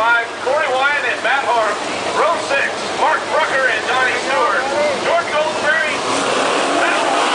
five, Corey Wyatt and Matt Harm. Row six, Mark Brucker and Donnie Stewart. George Goldsberry. Matt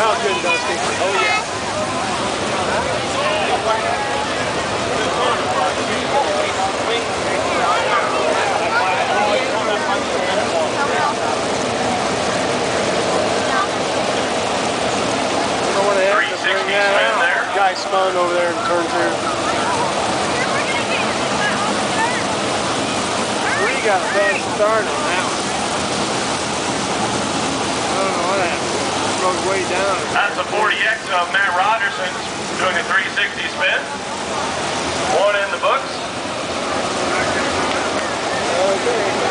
Sounds good, Dusty. Oh, yeah. I don't want to have to bring 360 that spin out. there. Guy spun over there and turned through. We got a bad start on that one. I don't know what happened. Broke way down. That's the 40X of Matt Rogerson doing a 360 spin. One in the books. Did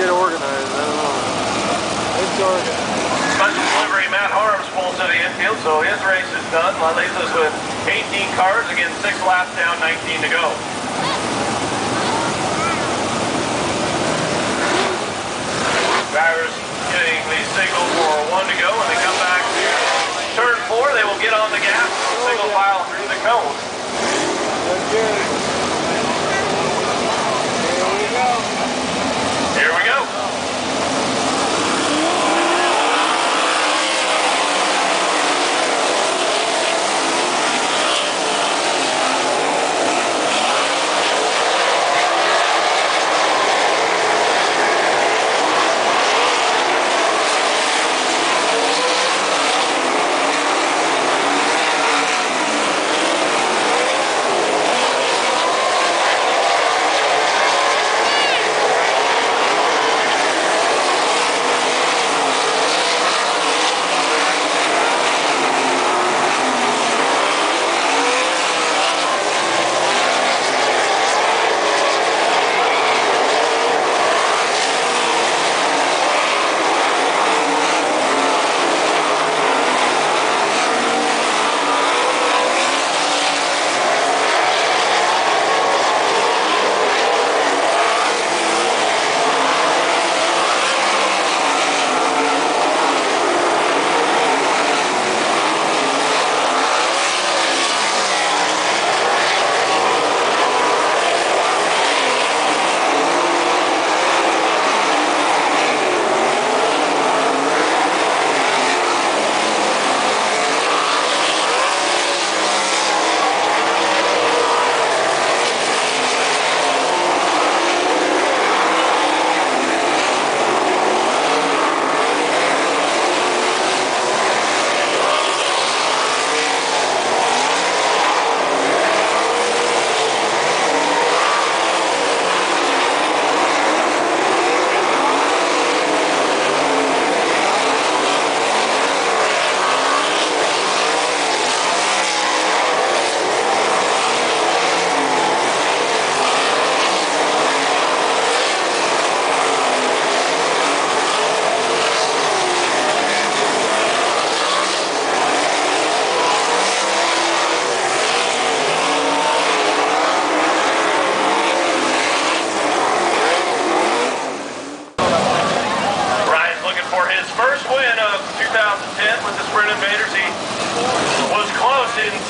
Get organized. I don't know. It's organized. Special delivery, Matt Harms pulls to the infield, so his race is done. That leaves us with 18 cars, again, six laps down, 19 to go. Drivers getting the signal for one to go. When they come back to turn four, they will get on the gas, single file through the cones.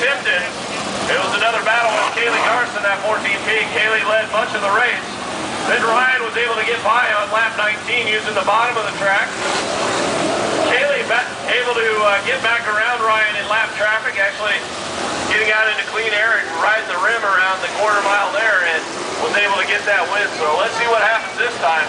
Tipton. It was another battle with Kaylee Garson, that 14P. Kaylee led much of the race. Then Ryan was able to get by on lap 19 using the bottom of the track. Kaylee able to uh, get back around Ryan in lap traffic, actually getting out into clean air and riding the rim around the quarter mile there and was able to get that win. So let's see what happens this time.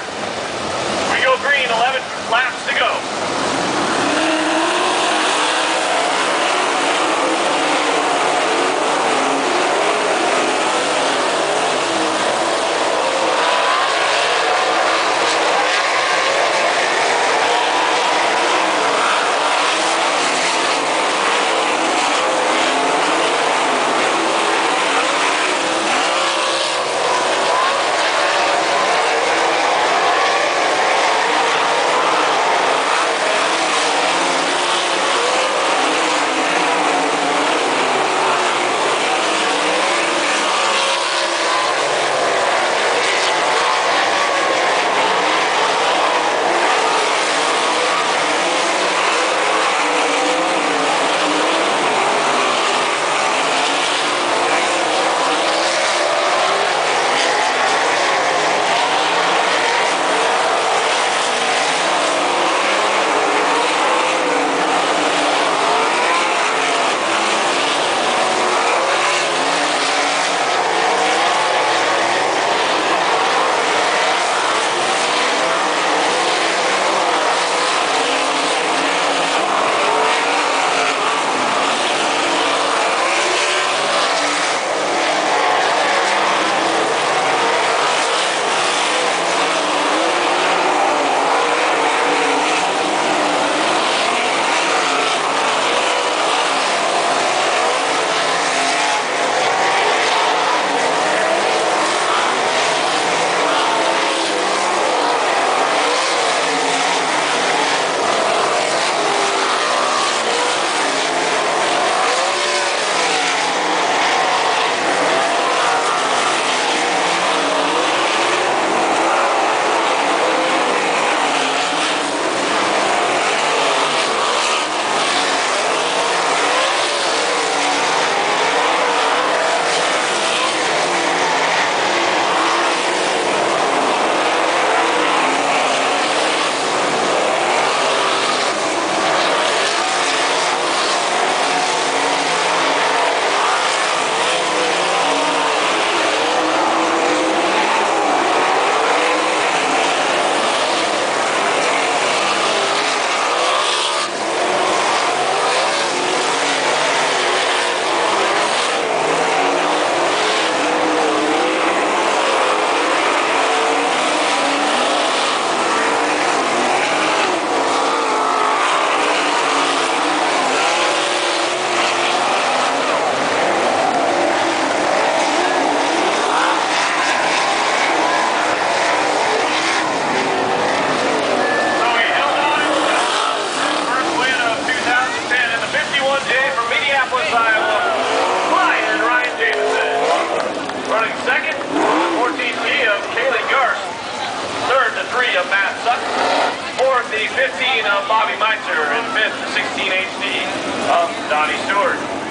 Fifteen of Bobby Meitzer, and fifth, 16 HD, of Donnie Stewart.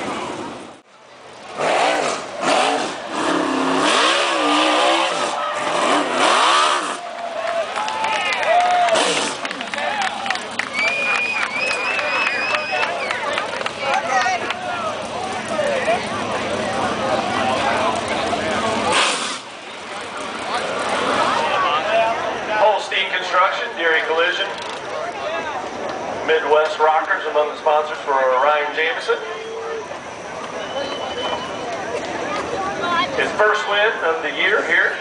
Among the sponsors for Ryan Jamison. His first win of the year here.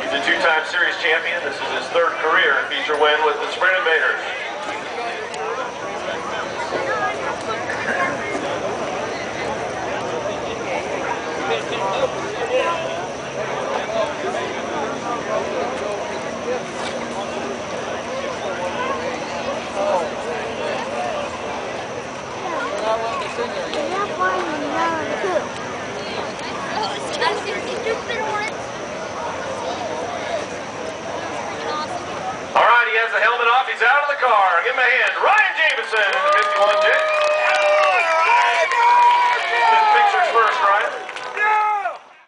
He's a two-time series champion. This is his third career feature win with the Sprint Invaders. All right, he has the helmet off. He's out of the car. Give him a hand. Ryan Jamison